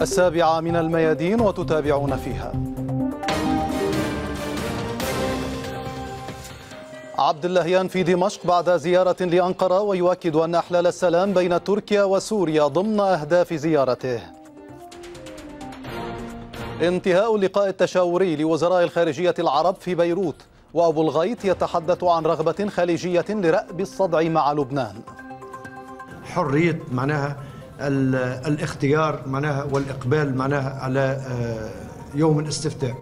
السابعة من الميادين وتتابعون فيها. عبد اللهيان في دمشق بعد زيارة لأنقرة ويؤكد أن أحلال السلام بين تركيا وسوريا ضمن أهداف زيارته. انتهاء اللقاء التشاوري لوزراء الخارجية العرب في بيروت. وأبو الغيط يتحدث عن رغبة خليجية لرأب الصدع مع لبنان. حرية معناها الاختيار معناها والإقبال معناها على يوم الاستفتاء.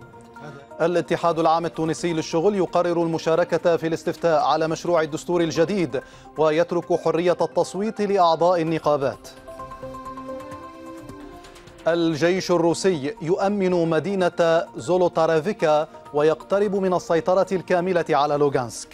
الاتحاد العام التونسي للشغل يقرر المشاركة في الاستفتاء على مشروع الدستور الجديد ويترك حرية التصويت لأعضاء النقابات. الجيش الروسي يؤمن مدينة زولوتارافيكا ويقترب من السيطرة الكاملة على لوغانسك.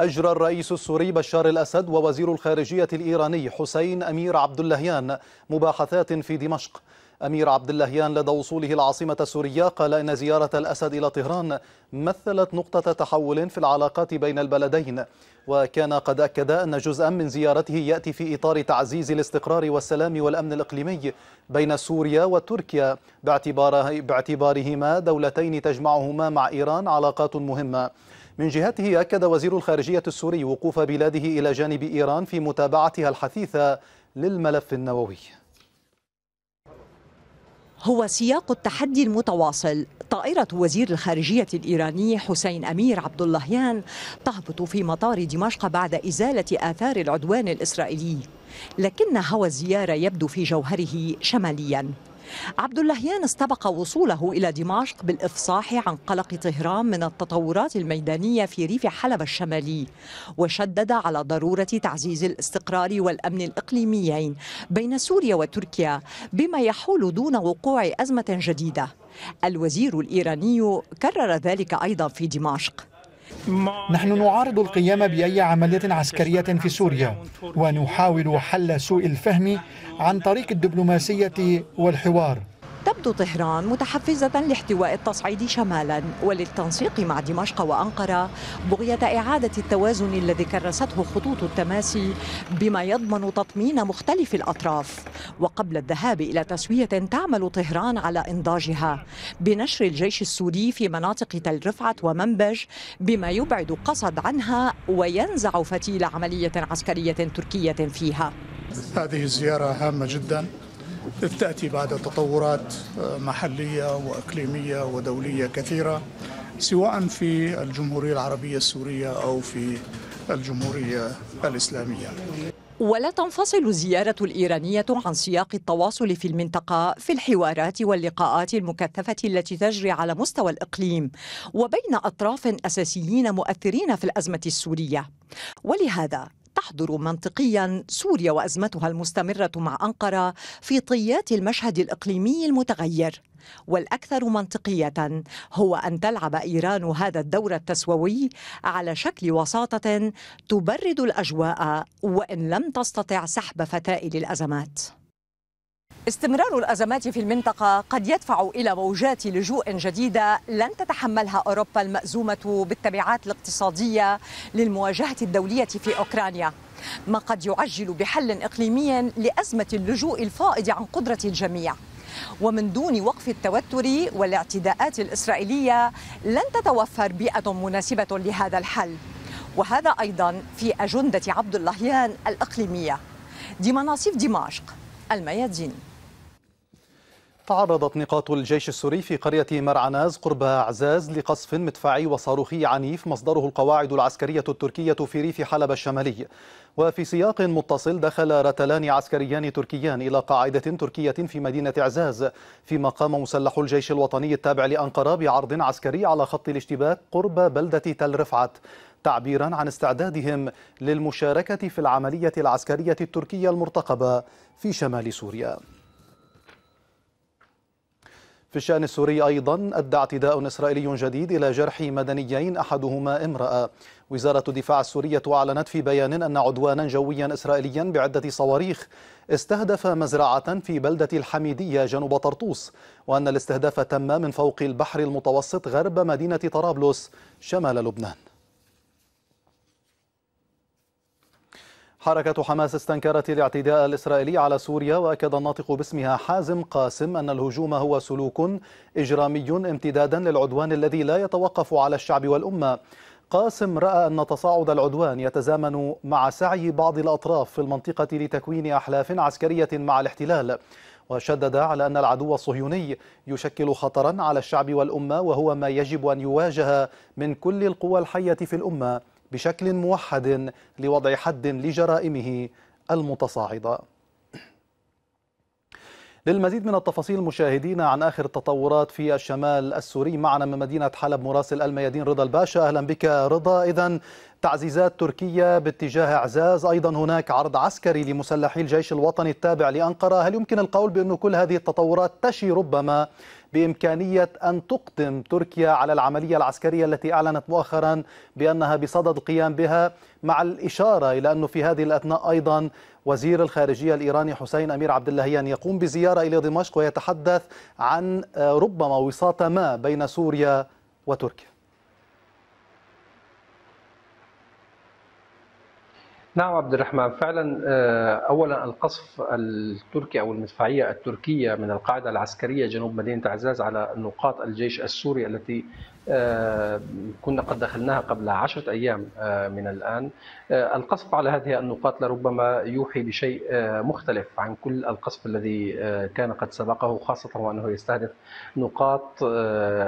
أجرى الرئيس السوري بشار الأسد ووزير الخارجية الإيراني حسين أمير عبد اللهيان مباحثات في دمشق. أمير عبد اللهيان لدى وصوله العاصمة السورية قال إن زيارة الأسد إلى طهران مثلت نقطة تحول في العلاقات بين البلدين وكان قد أكد أن جزءا من زيارته يأتي في إطار تعزيز الاستقرار والسلام والأمن الإقليمي بين سوريا وتركيا باعتباره باعتبارهما دولتين تجمعهما مع إيران علاقات مهمة. من جهته أكد وزير الخارجية السوري وقوف بلاده إلى جانب إيران في متابعتها الحثيثة للملف النووي. هو سياق التحدي المتواصل. طائرة وزير الخارجية الإيراني حسين أمير عبد اللهيان تهبط في مطار دمشق بعد إزالة آثار العدوان الإسرائيلي لكن هوى الزيارة يبدو في جوهره شماليا. عبد اللهيان استبق وصوله إلى دمشق بالإفصاح عن قلق طهران من التطورات الميدانية في ريف حلب الشمالي وشدد على ضرورة تعزيز الاستقرار والأمن الإقليميين بين سوريا وتركيا بما يحول دون وقوع أزمة جديدة. الوزير الإيراني كرر ذلك أيضا في دمشق. نحن نعارض القيام بأي عملية عسكرية في سوريا ونحاول حل سوء الفهم عن طريق الدبلوماسية والحوار. تبدو طهران متحفزة لاحتواء التصعيد شمالا وللتنسيق مع دمشق وأنقرة بغية إعادة التوازن الذي كرسته خطوط التماسي بما يضمن تطمين مختلف الأطراف. وقبل الذهاب إلى تسوية تعمل طهران على إنضاجها بنشر الجيش السوري في مناطق تل رفعت ومنبج بما يبعد قصد عنها وينزع فتيل عملية عسكرية تركية فيها. هذه الزيارة هامة جداً. تأتي بعد تطورات محلية وإقليمية ودولية كثيرة سواء في الجمهورية العربية السورية أو في الجمهورية الإسلامية. ولا تنفصل الزيارة الإيرانية عن سياق التواصل في المنطقة في الحوارات واللقاءات المكثفة التي تجري على مستوى الإقليم وبين أطراف أساسيين مؤثرين في الأزمة السورية. ولهذا تحضر منطقيا سوريا وأزمتها المستمرة مع أنقرة في طيات المشهد الإقليمي المتغير. والأكثر منطقية هو أن تلعب إيران هذا الدور التسووي على شكل وساطة تبرد الأجواء وإن لم تستطع سحب فتائل الأزمات. استمرار الأزمات في المنطقة قد يدفع إلى موجات لجوء جديدة لن تتحملها أوروبا المأزومة بالتبعات الاقتصادية للمواجهة الدولية في أوكرانيا. ما قد يعجل بحل إقليمي لأزمة اللجوء الفائض عن قدرة الجميع. ومن دون وقف التوتر والاعتداءات الإسرائيلية لن تتوفر بيئة مناسبة لهذا الحل. وهذا أيضا في أجندة عبد اللهيان الإقليمية. دي مناصيف دمشق الميادين. تعرضت نقاط الجيش السوري في قرية مرعناز قرب أعزاز لقصف مدفعي وصاروخي عنيف مصدره القواعد العسكرية التركية في ريف حلب الشمالي. وفي سياق متصل دخل رتلان عسكريان تركيان إلى قاعدة تركية في مدينة إعزاز فيما قام مسلح الجيش الوطني التابع لأنقرة بعرض عسكري على خط الاشتباك قرب بلدة تل رفعت. تعبيرا عن استعدادهم للمشاركة في العملية العسكرية التركية المرتقبة في شمال سوريا. في الشأن السوري أيضا أدى اعتداء إسرائيلي جديد إلى جرح مدنيين أحدهما امرأة. وزارة الدفاع السورية أعلنت في بيان أن عدوانا جويا إسرائيليا بعدة صواريخ استهدف مزرعة في بلدة الحميدية جنوب طرطوس وأن الاستهداف تم من فوق البحر المتوسط غرب مدينة طرابلس شمال لبنان. حركة حماس استنكرت الاعتداء الإسرائيلي على سوريا وأكد الناطق باسمها حازم قاسم أن الهجوم هو سلوك إجرامي امتدادا للعدوان الذي لا يتوقف على الشعب والأمة. قاسم رأى أن تصاعد العدوان يتزامن مع سعي بعض الأطراف في المنطقة لتكوين أحلاف عسكرية مع الاحتلال. وشدد على أن العدو الصهيوني يشكل خطرا على الشعب والأمة وهو ما يجب أن يواجه من كل القوى الحية في الأمة. بشكل موحد لوضع حد لجرائمه المتصاعدة. للمزيد من التفاصيل مشاهدينا عن آخر التطورات في الشمال السوري معنا من مدينة حلب مراسل الميادين رضا الباشا. أهلا بك رضا. إذا تعزيزات تركيا باتجاه إعزاز. أيضا هناك عرض عسكري لمسلحي الجيش الوطني التابع لأنقرة. هل يمكن القول بأن كل هذه التطورات تشي ربما بإمكانية أن تقدم تركيا على العملية العسكرية التي أعلنت مؤخرا بأنها بصدد القيام بها مع الإشارة إلى انه في هذه الأثناء أيضا وزير الخارجية الإيراني حسين أمير عبد اللهيان يقوم بزيارة إلى دمشق ويتحدث عن ربما وساطه ما بين سوريا وتركيا. نعم عبد الرحمن. فعلا آه، اولا القصف التركي أو المدفعية التركية من القاعدة العسكرية جنوب مدينة عزاز على نقاط الجيش السوري التي كنا قد دخلناها قبل عشرة أيام آه، من الآن. آه، القصف على هذه النقاط لربما يوحي بشيء مختلف عن كل القصف الذي كان قد سبقه خاصة وأنه يستهدف نقاط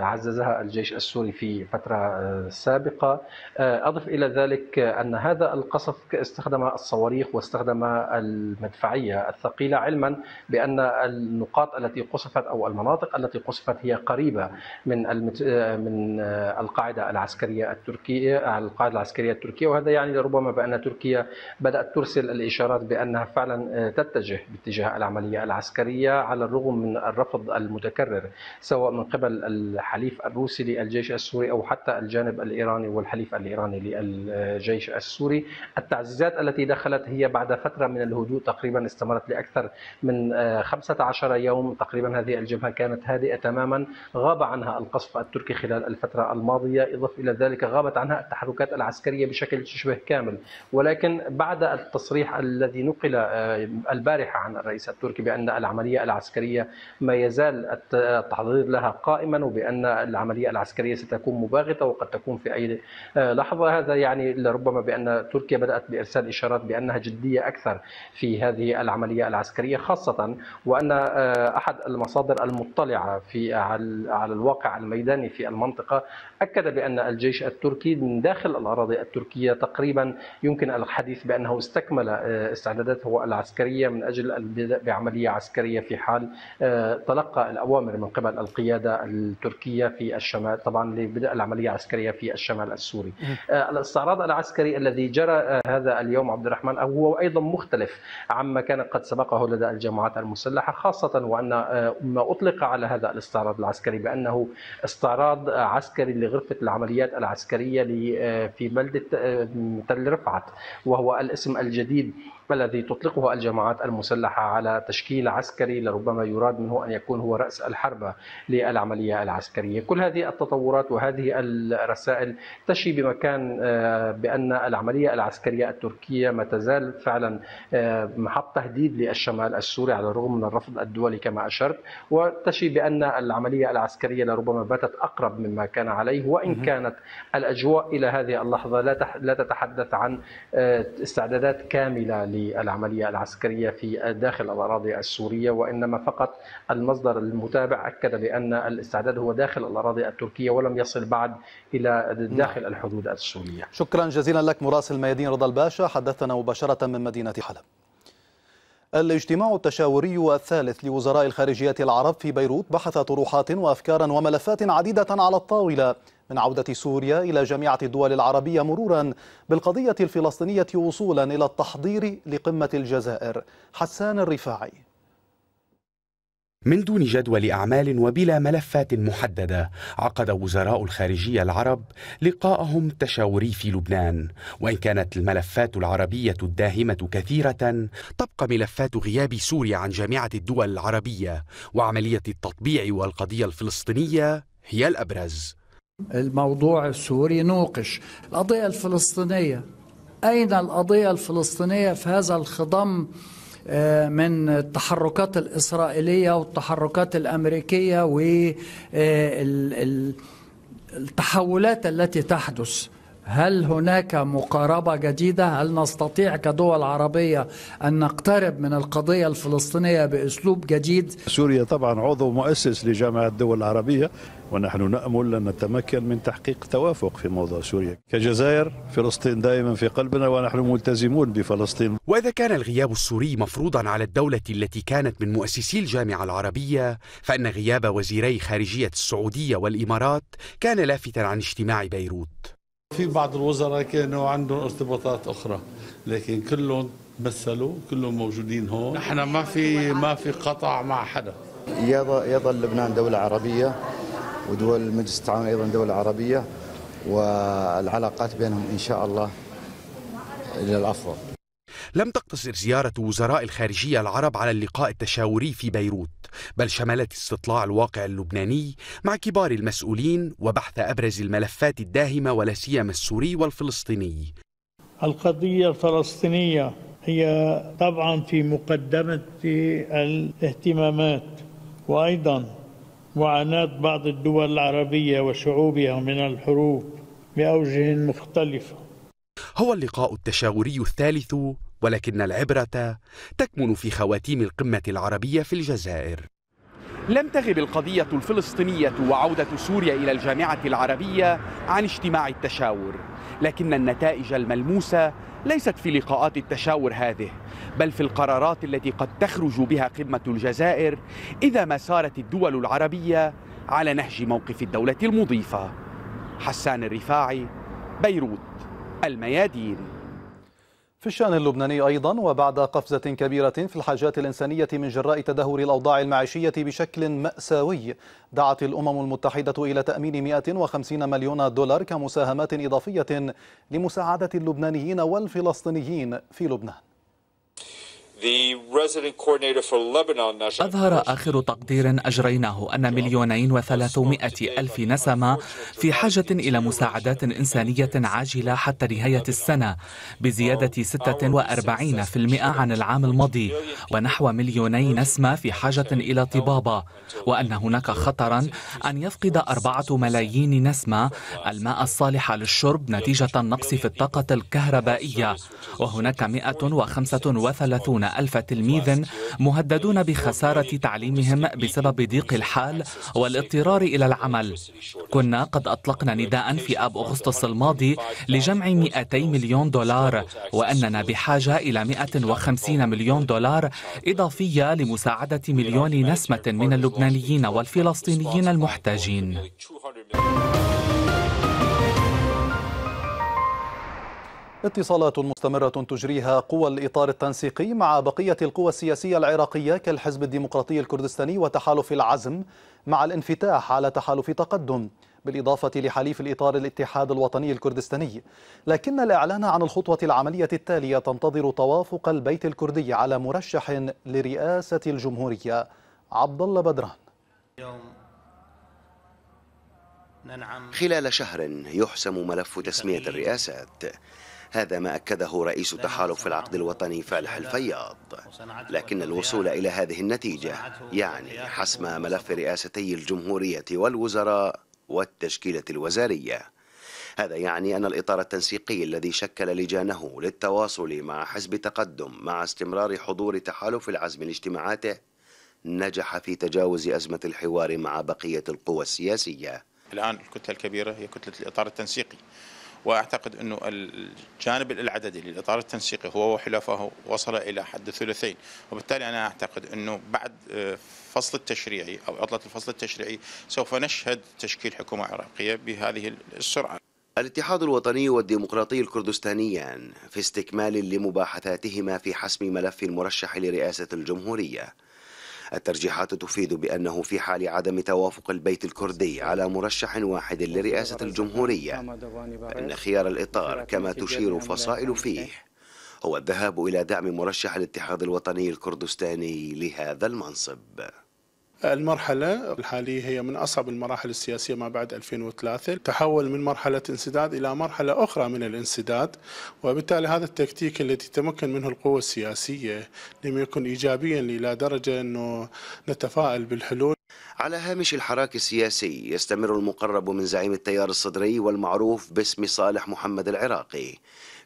عززها الجيش السوري في فترة سابقة. أضف إلى ذلك أن هذا القصف استخدم الصواريخ واستخدم المدفعية الثقيلة علما بأن النقاط التي قصفت أو المناطق التي قصفت هي قريبة من من القاعدة العسكرية التركية القاعدة العسكرية التركية. وهذا يعني لربما بأن تركيا بدأت ترسل الإشارات بأنها فعلا تتجه باتجاه العملية العسكرية على الرغم من الرفض المتكرر سواء من قبل الحليف الروسي للجيش السوري أو حتى الجانب الإيراني والحليف الإيراني للجيش السوري. التعزيزات التي دخلت هي بعد فترة من الهدوء تقريبا استمرت لأكثر من 15 يوم. تقريبا هذه الجبهة كانت هادئة تماما غاب عنها القصف التركي خلال الفترة الماضية إضف إلى ذلك غابت عنها التحركات العسكرية بشكل شبه كامل. ولكن بعد التصريح الذي نقل آه، البارحة عن الرئيس التركي بأن العملية العسكرية ما يزال التحضير لها قائما وبأن العملية العسكرية ستكون مباغتة وقد تكون في أي آه، لحظة. هذا يعني لربما بأن تركيا بدأت بإرسال إشارات بأنها جدية أكثر في هذه العملية العسكرية خاصة وأن آه، أحد المصادر المطلعة في على الواقع الميداني في المنطقة أكد بأن الجيش التركي من داخل الأراضي التركية تقريبا يمكن الحديث بأنه استكمل آه، استعداداته العسكرية من أجل البدء بعملية عسكرية في حال آه، تلقى الأوامر من قبل القيادة التركية في الشمال طبعا لبدء العملية العسكرية في الشمال السوري. آه، الاستعراض العسكري الذي جرى هذا اليوم عبد الرحمن هو أيضا مختلف عما كان قد سبقه لدى الجماعات المسلحة خاصة وأن ما أطلق على هذا الاستعراض العسكري بأنه استعراض عسكري لغرفة العمليات العسكرية في بلدة تل رفعت وهو الاسم الجديد الذي تطلقه الجماعات المسلحة على تشكيل عسكري لربما يراد منه أن يكون هو رأس الحربة للعملية العسكرية؟ كل هذه التطورات وهذه الرسائل تشي بمكان آه، بأن العملية العسكرية التركية ما تزال فعلا آه، محط تهديد للشمال السوري على الرغم من الرفض الدولي كما أشرت وتشي بأن العملية العسكرية لربما باتت أقرب مما كان عليه وإن كانت الأجواء إلى هذه اللحظة لا تتحدث عن آه، استعدادات كاملة للعملية العسكرية في داخل الأراضي السورية وإنما فقط المصدر المتابع أكد بأن الاستعداد هو داخل الأراضي التركية ولم يصل بعد إلى داخل الحدود السورية. شكرا جزيلا لك مراسل ميادين رضا الباشا. حدثنا مباشرة من مدينة حلب. الاجتماع التشاوري الثالث لوزراء الخارجية العرب في بيروت بحث طروحات وأفكارا وملفات عديدة على الطاولة. من عودة سوريا إلى جامعة الدول العربية مرورا بالقضية الفلسطينية وصولا إلى التحضير لقمة الجزائر. حسان الرفاعي. من دون جدول أعمال وبلا ملفات محددة عقد وزراء الخارجية العرب لقاءهم التشاوري في لبنان. وإن كانت الملفات العربية الداهمة كثيرة تبقى ملفات غياب سوريا عن جامعة الدول العربية. وعملية التطبيع والقضية الفلسطينية هي الأبرز. الموضوع السوري نوقش القضية الفلسطينية أين القضية الفلسطينية في هذا الخضم آه، من التحركات الإسرائيلية والتحركات الأمريكية والتحولات التي تحدث هل هناك مقاربة جديدة؟ هل نستطيع كدول عربية أن نقترب من القضية الفلسطينية بأسلوب جديد؟ سوريا طبعا عضو مؤسس لجامعة الدول العربية ونحن نأمل أن نتمكن من تحقيق توافق في موضوع سوريا. كجزائر فلسطين دائما في قلبنا ونحن ملتزمون بفلسطين. وإذا كان الغياب السوري مفروضا على الدولة التي كانت من مؤسسي الجامعة العربية فإن غياب وزيري خارجية السعودية والإمارات كان لافتا عن اجتماع بيروت. في بعض الوزراء كانوا عندهم ارتباطات أخرى لكن كلهم مثلوا كلهم موجودين هون. نحن ما في ما في قطع مع حدا. يظل لبنان دولة عربية. ودول مجلس التعاون أيضا دولة عربية والعلاقات بينهم إن شاء الله إلى الأفضل. لم تقتصر زيارة وزراء الخارجية العرب على اللقاء التشاوري في بيروت بل شملت استطلاع الواقع اللبناني مع كبار المسؤولين وبحث أبرز الملفات الداهمة ولا سيما السوري والفلسطيني. القضية الفلسطينية هي طبعا في مقدمة الاهتمامات وأيضا معاناة بعض الدول العربية وشعوبها من الحروب بأوجه مختلفة. هو اللقاء التشاوري الثالث ولكن العبرة تكمن في خواتيم القمة العربية في الجزائر. لم تغب القضية الفلسطينية وعودة سوريا إلى الجامعة العربية عن اجتماع التشاور لكن النتائج الملموسة ليست في لقاءات التشاور هذه بل في القرارات التي قد تخرج بها قمة الجزائر إذا ما سارت الدول العربية على نهج موقف الدولة المضيفة. حسان الرفاعي بيروت الميادين. في الشأن اللبناني أيضا وبعد قفزة كبيرة في الحاجات الإنسانية من جراء تدهور الأوضاع المعيشية بشكل مأساوي دعت الأمم المتحدة إلى تأمين 150 مليون دولار كمساهمات إضافية لمساعدة اللبنانيين والفلسطينيين في لبنان. أظهر آخر تقدير أجريناه أن مليونين وثلاثمائة ألف نسمة في حاجة إلى مساعدات إنسانية عاجلة حتى نهاية السنة بزيادة 46% عن العام الماضي ونحو مليوني نسمة في حاجة إلى طبابة وأن هناك خطرا أن يفقد أربعة ملايين نسمة الماء الصالح للشرب نتيجة النقص في الطاقة الكهربائية وهناك 135 ألف تلميذ مهددون بخسارة تعليمهم بسبب ضيق الحال والاضطرار إلى العمل. كنا قد أطلقنا نداء في آب أغسطس الماضي لجمع 200 مليون دولار وأننا بحاجة إلى 150 مليون دولار إضافية لمساعدة مليون نسمة من اللبنانيين والفلسطينيين المحتاجين. اتصالات مستمرة تجريها قوى الإطار التنسيقي مع بقية القوى السياسية العراقية كالحزب الديمقراطي الكردستاني وتحالف العزم مع الانفتاح على تحالف تقدم بالإضافة لحليف الإطار الاتحاد الوطني الكردستاني. لكن الإعلان عن الخطوة العملية التالية تنتظر توافق البيت الكردي على مرشح لرئاسة الجمهورية عبد الله بدران. خلال شهر يحسم ملف تسمية الرئاسات هذا ما أكده رئيس تحالف العقد الوطني فالح الفياض. لكن الوصول إلى هذه النتيجة يعني حسم ملف رئاستي الجمهورية والوزراء والتشكيلة الوزارية. هذا يعني أن الإطار التنسيقي الذي شكل لجانه للتواصل مع حزب تقدم مع استمرار حضور تحالف العزم لاجتماعاته نجح في تجاوز أزمة الحوار مع بقية القوى السياسية. الآن الكتلة الكبيرة هي كتلة الإطار التنسيقي. وأعتقد أنه الجانب العددي للإطار التنسيقي هو وحلفائه وصل إلى حد ثلثين. وبالتالي أنا أعتقد أنه بعد آه، فصل التشريعي أو عطلة الفصل التشريعي سوف نشهد تشكيل حكومة عراقية بهذه السرعة. الاتحاد الوطني والديمقراطي الكردستانيان في استكمال لمباحثاتهما في حسم ملف المرشح لرئاسة الجمهورية. الترجيحات تفيد بأنه في حال عدم توافق البيت الكردي على مرشح واحد لرئاسة الجمهورية فإن خيار الإطار كما تشير فصائل فيه. هو الذهاب إلى دعم مرشح الاتحاد الوطني الكردستاني لهذا المنصب. المرحلة الحالية هي من أصعب المراحل السياسية ما بعد 2003 تحول من مرحلة انسداد إلى مرحلة أخرى من الانسداد وبالتالي هذا التكتيك الذي تمكن منه القوة السياسية لم يكن إيجابيا إلى درجة أنه نتفائل بالحلول. على هامش الحراك السياسي يستمر المقرب من زعيم التيار الصدري والمعروف باسم صالح محمد العراقي.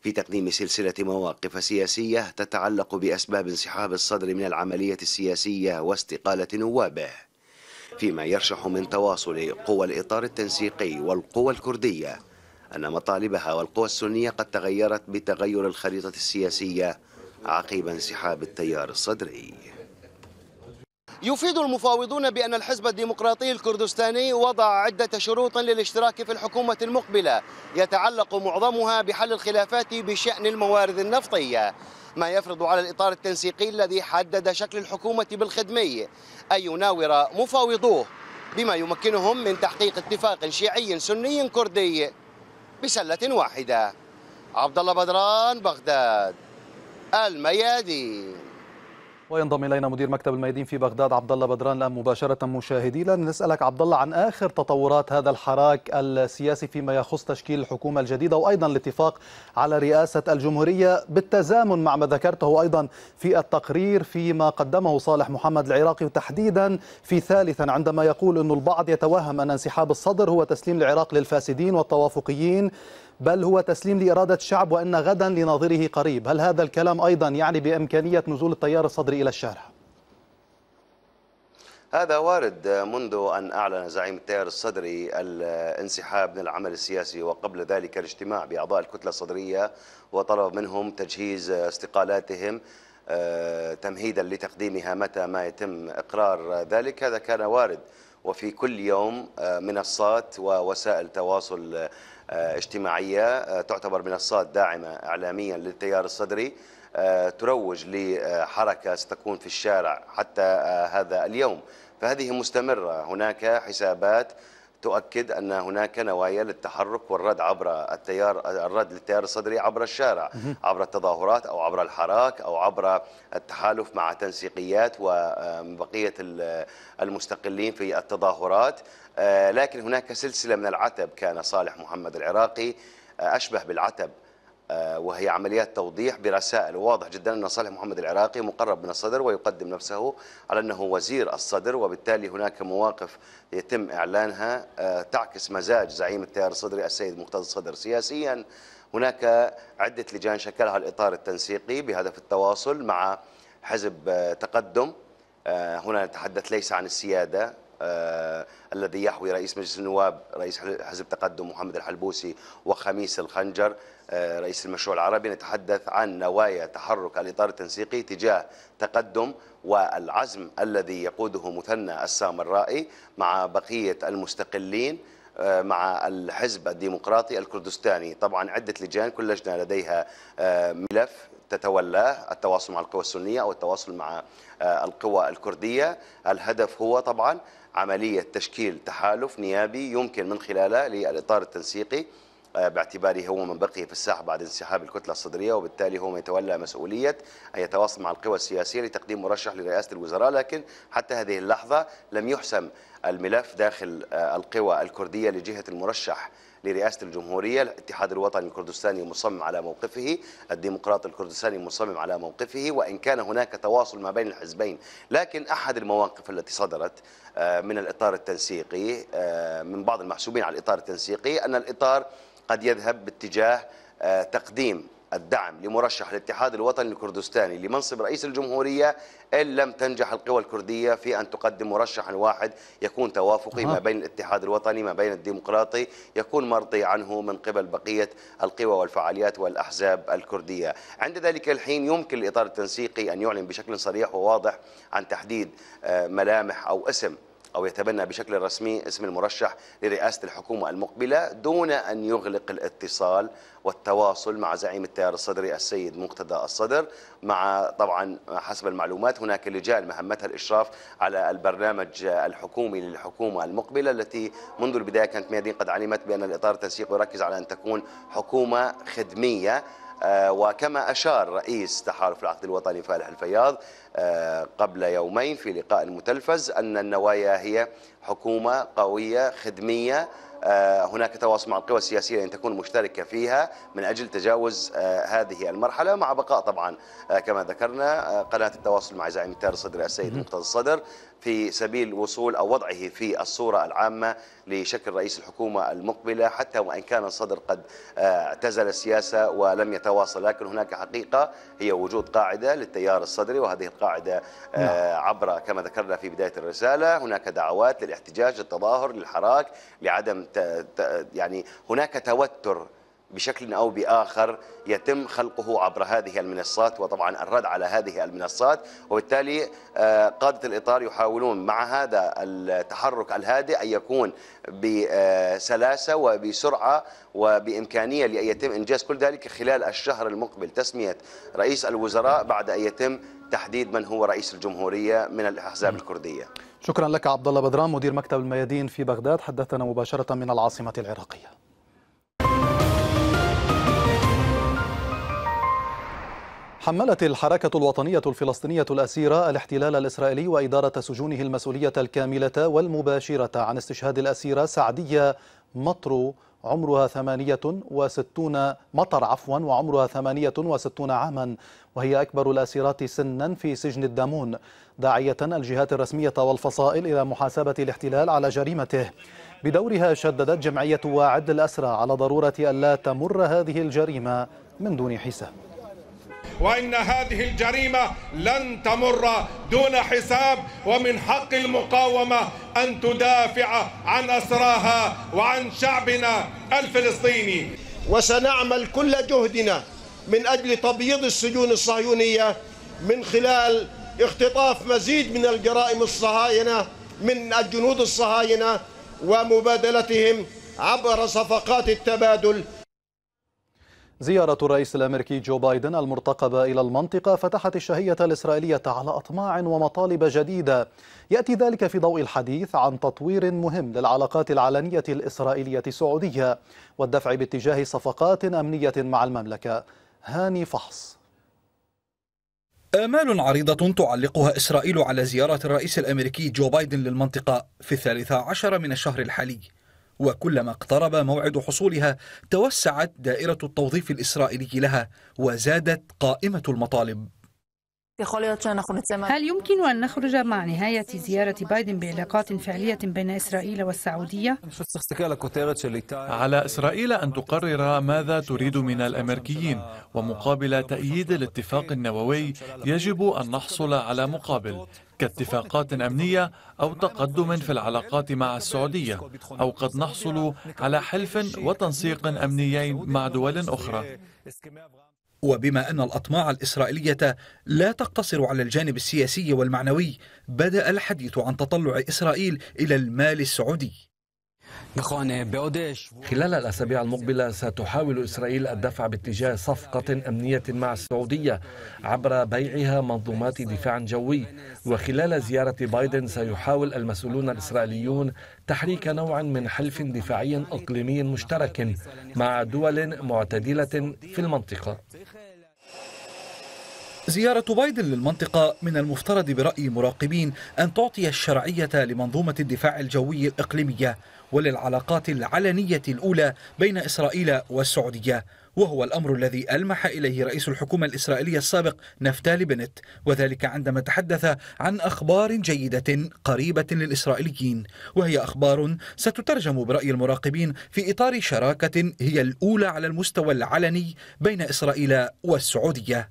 في تقديم سلسلة مواقف سياسية تتعلق بأسباب انسحاب الصدر من العملية السياسية واستقالة نوابه فيما يرشح من تواصل قوى الإطار التنسيقي والقوى الكردية أن مطالبها والقوى السنية قد تغيرت بتغير الخريطة السياسية عقب انسحاب التيار الصدري. يفيد المفاوضون بأن الحزب الديمقراطي الكردستاني وضع عدة شروط للاشتراك في الحكومة المقبلة. يتعلق معظمها بحل الخلافات بشأن الموارد النفطية. ما يفرض على الإطار التنسيقي الذي حدد شكل الحكومة بالخدمي. أن يناور مفاوضوه بما يمكنهم من تحقيق اتفاق شيعي سني كردي بسلة واحدة. عبد الله بدران بغداد. الميادين. وينضم إلينا مدير مكتب الميادين في بغداد عبد الله بدران الآن مباشرة مشاهدينا نسألك عبد الله عن آخر تطورات هذا الحراك السياسي فيما يخص تشكيل الحكومة الجديدة وأيضا الاتفاق على رئاسة الجمهورية بالتزامن مع ما ذكرته أيضا في التقرير فيما قدمه صالح محمد العراقي وتحديدا في ثالثا عندما يقول إنه البعض يتوهم أن انسحاب الصدر هو تسليم العراق للفاسدين والتوافقيين. بل هو تسليم لإرادة الشعب وأن غدا لناظره قريب. هل هذا الكلام أيضا يعني بإمكانية نزول التيار الصدري إلى الشارع؟ هذا وارد منذ أن أعلن زعيم التيار الصدري الانسحاب من العمل السياسي وقبل ذلك الاجتماع بأعضاء الكتلة الصدرية وطلب منهم تجهيز استقالاتهم تمهيدا لتقديمها متى ما يتم إقرار ذلك. هذا كان وارد. وفي كل يوم منصات ووسائل تواصل اجتماعية تعتبر منصات داعمة إعلاميا للتيار الصدري تروج لحركة ستكون في الشارع حتى هذا اليوم. فهذه مستمرة هناك حسابات تؤكد أن هناك نوايا للتحرك والرد عبر التيار الرد للتيار الصدري عبر الشارع عبر التظاهرات أو عبر الحراك أو عبر التحالف مع تنسيقيات وبقيه المستقلين في التظاهرات. لكن هناك سلسلة من العتب كان صالح محمد العراقي أشبه بالعتب. وهي عمليات توضيح برسائل واضح جدا أن صالح محمد العراقي مقرب من الصدر ويقدم نفسه على أنه وزير الصدر وبالتالي هناك مواقف يتم إعلانها تعكس مزاج زعيم التيار الصدري السيد مقتدى الصدر. سياسيا هناك عدة لجان شكلها الإطار التنسيقي بهدف التواصل مع حزب تقدم. هنا نتحدث ليس عن السيادة آه الذي يحوي رئيس مجلس النواب رئيس حزب تقدم محمد الحلبوسي وخميس الخنجر. آه رئيس المشروع العربي نتحدث عن نوايا تحرك الإطار التنسيقي تجاه تقدم والعزم الذي يقوده مثنى السامرائي مع بقية المستقلين آه مع الحزب الديمقراطي الكردستاني. طبعا عدة لجان كل لجنة لديها ملف تتولاه التواصل مع القوى السنية أو التواصل مع القوى الكردية. الهدف هو طبعا عملية تشكيل تحالف نيابي يمكن من خلاله للإطار التنسيقي باعتباره هو من بقي في الساحة بعد انسحاب الكتلة الصدرية وبالتالي هو يتولى مسؤولية أن يتواصل مع القوى السياسية لتقديم مرشح لرئاسة الوزراء لكن حتى هذه اللحظة لم يحسم الملف داخل القوى الكردية لجهة المرشح لرئاسة الجمهورية الاتحاد الوطني الكردستاني مصمم على موقفه الديمقراط الكردستاني مصمم على موقفه وإن كان هناك تواصل ما بين الحزبين. لكن أحد المواقف التي صدرت من الإطار التنسيقي من بعض المحسوبين على الإطار التنسيقي أن الإطار قد يذهب باتجاه تقديم الدعم لمرشح الاتحاد الوطني الكردستاني لمنصب رئيس الجمهورية إن لم تنجح القوى الكردية في أن تقدم مرشحا واحد يكون توافقي ما بين الاتحاد الوطني ما بين الديمقراطي يكون مرضي عنه من قبل بقية القوى والفعاليات والأحزاب الكردية. عند ذلك الحين يمكن الإطار التنسيقي أن يعلن بشكل صريح وواضح عن تحديد ملامح أو اسم أو يتبنى بشكل رسمي اسم المرشح لرئاسة الحكومة المقبلة دون أن يغلق الاتصال والتواصل مع زعيم التيار الصدري السيد مقتدى الصدر. مع طبعا حسب المعلومات هناك لجان مهمتها الإشراف على البرنامج الحكومي للحكومة المقبلة التي منذ البداية كانت ميادين قد علمت بأن الإطار التنسيقي يركز على أن تكون حكومة خدمية. وكما أشار رئيس تحالف العقد الوطني فالح الفياض آه، قبل يومين في لقاء متلفز أن النوايا هي حكومة قوية خدمية. آه، هناك تواصل مع القوى السياسية أن تكون مشتركة فيها من أجل تجاوز آه، هذه المرحلة مع بقاء طبعا آه، كما ذكرنا قناة التواصل مع زعيم التيار الصدري السيد مقتدى الصدر. في سبيل وصول أو وضعه في الصورة العامة لشكل رئيس الحكومة المقبلة حتى وإن كان الصدر قد اعتزل السياسة ولم يتواصل لكن هناك حقيقة هي وجود قاعدة للتيار الصدري وهذه القاعدة عبر كما ذكرنا في بداية الرسالة هناك دعوات للاحتجاج للتظاهر للحراك لعدم يعني هناك توتر بشكل أو بآخر يتم خلقه عبر هذه المنصات وطبعا الرد على هذه المنصات وبالتالي قادة الإطار يحاولون مع هذا التحرك الهادئ أن يكون بسلاسة وبسرعة وبإمكانية لأن يتم إنجاز كل ذلك خلال الشهر المقبل تسمية رئيس الوزراء بعد أن يتم تحديد من هو رئيس الجمهورية من الأحزاب الكردية. شكرا لك عبد الله بدران مدير مكتب الميادين في بغداد حدثنا مباشرة من العاصمة العراقية. حملت الحركة الوطنية الفلسطينية الأسيرة الاحتلال الإسرائيلي وإدارة سجونه المسؤولية الكاملة والمباشرة عن استشهاد الأسيرة سعدية مطرو عمرها ثمانية وستون مطر عفوا وعمرها ثمانية وستون عاما. وهي أكبر الأسيرات سنا في سجن الدامون داعية الجهات الرسمية والفصائل إلى محاسبة الاحتلال على جريمته. بدورها شددت جمعية واعد الأسرى على ضرورة ألا تمر هذه الجريمة من دون حساب. وإن هذه الجريمة لن تمر دون حساب ومن حق المقاومة أن تدافع عن أسراها وعن شعبنا الفلسطيني. وسنعمل كل جهدنا من أجل تبييض السجون الصهيونية من خلال اختطاف مزيد من الجرائم الصهاينة من الجنود الصهاينة ومبادلتهم عبر صفقات التبادل زيارة الرئيس الأمريكي جو بايدن المرتقبة إلى المنطقة فتحت الشهية الإسرائيلية على أطماع ومطالب جديدة. يأتي ذلك في ضوء الحديث عن تطوير مهم للعلاقات العلنية الإسرائيلية السعودية والدفع باتجاه صفقات أمنية مع المملكة. هاني فحص. آمال عريضة تعلقها إسرائيل على زيارة الرئيس الأمريكي جو بايدن للمنطقة في الثالثة عشر من الشهر الحالي. وكلما اقترب موعد حصولها توسعت دائرة التوظيف الإسرائيلي لها وزادت قائمة المطالب هل يمكن أن نخرج مع نهاية زيارة بايدن بعلاقات فعلية بين إسرائيل والسعودية؟ على إسرائيل أن تقرر ماذا تريد من الأمريكيين ومقابل تأييد الاتفاق النووي يجب أن نحصل على مقابل كاتفاقات أمنية أو تقدم في العلاقات مع السعودية أو قد نحصل على حلف وتنسيق أمنيين مع دول أخرى. وبما أن الأطماع الإسرائيلية لا تقتصر على الجانب السياسي والمعنوي بدأ الحديث عن تطلع إسرائيل إلى المال السعودي. خلال الأسابيع المقبلة ستحاول إسرائيل الدفع باتجاه صفقة أمنية مع السعودية عبر بيعها منظومات دفاع جوي. وخلال زيارة بايدن سيحاول المسؤولون الإسرائيليون تحريك نوع من حلف دفاعي إقليمي مشترك مع دول معتدلة في المنطقة. زيارة بايدن للمنطقة من المفترض برأي مراقبين أن تعطي الشرعية لمنظومة الدفاع الجوي الإقليمية وللعلاقات العلنية الأولى بين إسرائيل والسعودية وهو الأمر الذي ألمح إليه رئيس الحكومة الإسرائيلية السابق نفتالي بنت وذلك عندما تحدث عن أخبار جيدة قريبة للإسرائيليين وهي أخبار ستترجم برأي المراقبين في إطار شراكة هي الأولى على المستوى العلني بين إسرائيل والسعودية.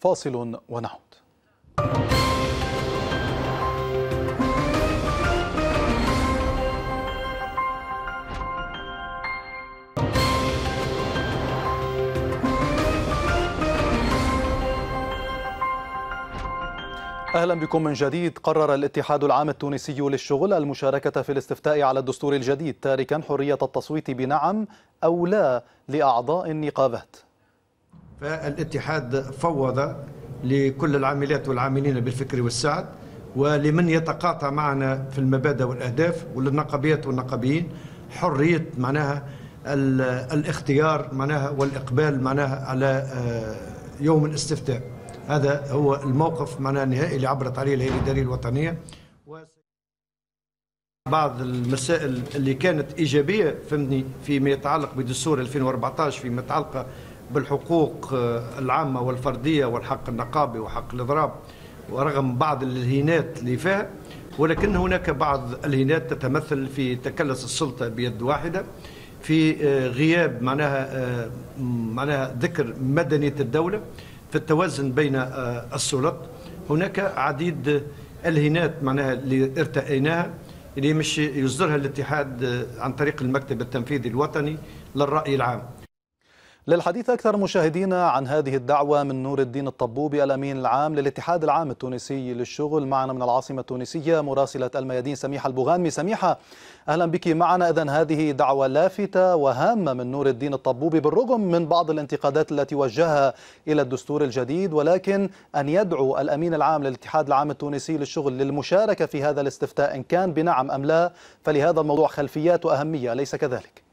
فاصل ونعود. أهلا بكم من جديد قرر الاتحاد العام التونسي للشغل. المشاركة في الاستفتاء على الدستور الجديد تاركا حرية التصويت بنعم أو لا لأعضاء النقابات. فالاتحاد فوض لكل العاملات والعاملين بالفكر والسعد ولمن يتقاطع معنا في المبادئ والأهداف وللنقابيات والنقابيين. حرية معناها الاختيار معناها والإقبال معناها على آه، يوم الاستفتاء. هذا هو الموقف معناها النهائي اللي عبرت عليه الهيئة الإدارية الوطنية بعض المسائل اللي كانت إيجابية فهمني فيما يتعلق بدستور 2014 فيما يتعلق بالحقوق العامة والفردية والحق النقابي وحق الإضراب ورغم بعض الهينات اللي فيها ولكن هناك بعض الهينات تتمثل في تكلس السلطة بيد واحدة في غياب معناها معناها ذكر مدنية الدولة في التوازن بين السلط. هناك عديد الهينات معناها اللي ارتأيناها اللي مش يصدرها الاتحاد عن طريق المكتب التنفيذي الوطني للرأي العام. للحديث أكثر مشاهدينا عن هذه الدعوة من نور الدين الطبوبي الأمين العام للاتحاد العام التونسي للشغل. معنا من العاصمة التونسية مراسلة الميادين سميحة البغانمي سميحة أهلا بك معنا. إذا هذه دعوة لافتة وهامة من نور الدين الطبوبي بالرغم من بعض الانتقادات التي وجهها إلى الدستور الجديد ولكن أن يدعو الأمين العام للاتحاد العام التونسي للشغل للمشاركة في هذا الاستفتاء إن كان بنعم أم لا فلهذا الموضوع خلفيات وأهمية أليس كذلك؟